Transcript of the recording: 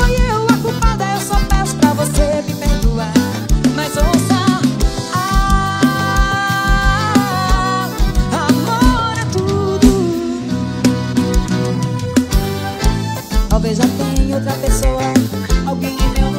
foi eu a culpada, eu só peço pra você me perdoar. Mas ouça. Ah, é Talvez já tenha outra pessoa, alguém em meu